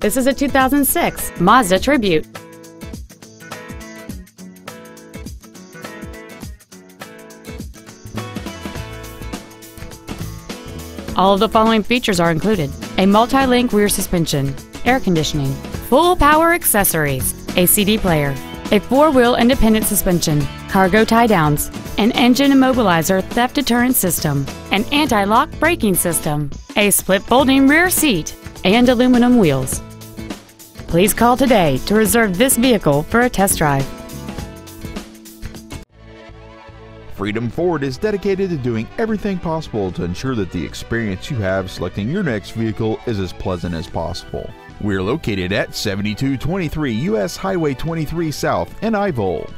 This is a 2006 Mazda Tribute. All of the following features are included. A multi-link rear suspension, air conditioning, full power accessories, a CD player, a four-wheel independent suspension, cargo tie-downs, an engine immobilizer theft deterrent system, an anti-lock braking system, a split folding rear seat, and aluminum wheels. Please call today to reserve this vehicle for a test drive. Freedom Ford is dedicated to doing everything possible to ensure that the experience you have selecting your next vehicle is as pleasant as possible. We're located at 7223 US Highway 23 South in Ivel.